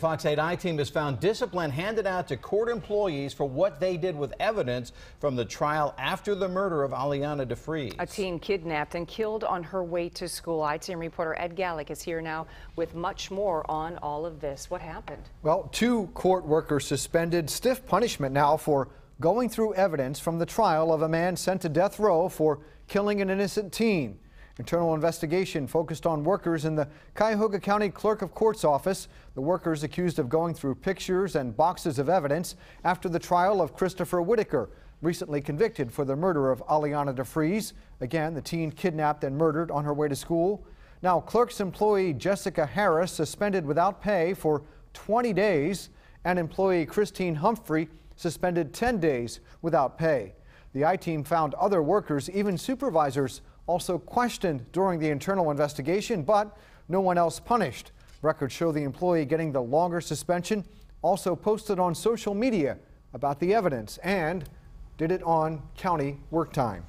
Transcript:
Fox 8 I-Team has found discipline handed out to court employees for what they did with evidence from the trial after the murder of Alianna DeFreeze. A teen kidnapped and killed on her way to school. I-Team reporter Ed Gallek is here now with much more on all of this. What happened? Well, two court workers suspended stiff punishment now for going through evidence from the trial of a man sent to death row for killing an innocent teen. Internal investigation focused on workers in the Cuyahoga County Clerk of Court's office. The workers accused of going through pictures and boxes of evidence after the trial of Christopher Whitaker, recently convicted for the murder of Alianna DeFreeze. Again, the teen kidnapped and murdered on her way to school. Now, clerk's employee Jessica Harris suspended without pay for 20 days, and employee Christine Humphrey suspended 10 days without pay. The I-team found other workers, even supervisors, also questioned during the internal investigation, but no one else punished. Records show the employee getting the longer suspension also posted on social media about the evidence and did it on county work time.